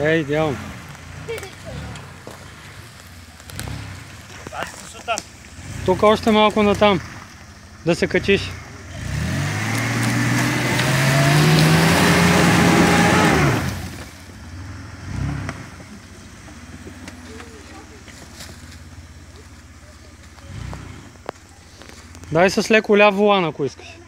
Е, идеално. Тук още малко натам. Да се качиш. Дай с леко ляв волан, ако искаш.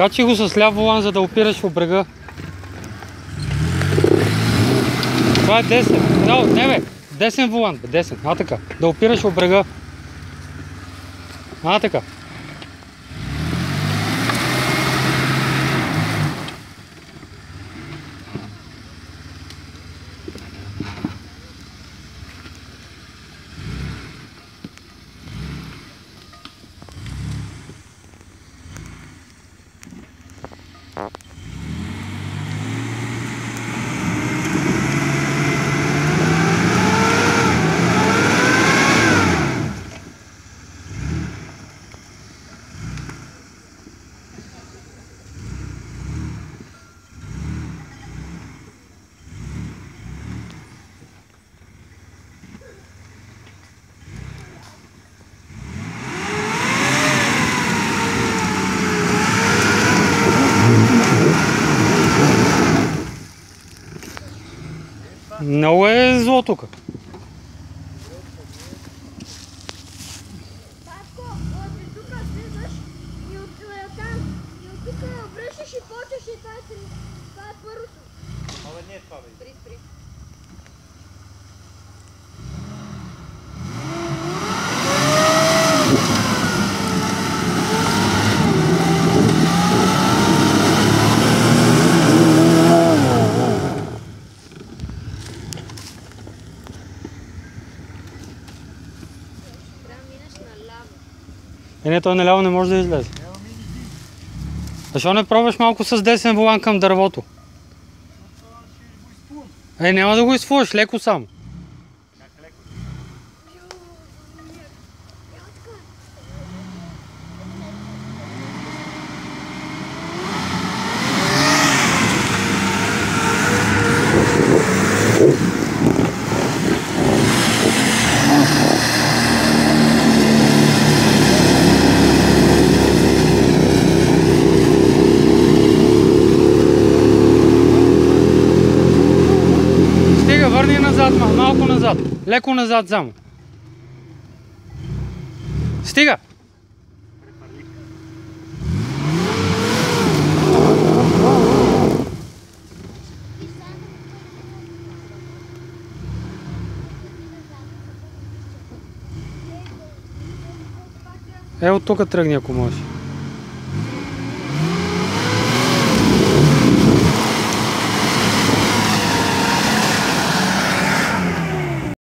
Качи го с ляв волан, за да опираш в брега. Това е десен. No, не бе, десен волан, десен. А така, да опираш в брега. А така. Много е зло тук. Влизаш и почваш и това е първото. Абе, не е това, бе. Спри, спри. Трябва да минеш наляво. Е, не, той наляво не може да излезе. Защо не пробваш малко с десен волан към дървото? Е, няма да го изфуваш, леко само. Стига, върни назад, ма- малко назад. Леко назад само. Стига! Е, тук тръгни, ако можеш.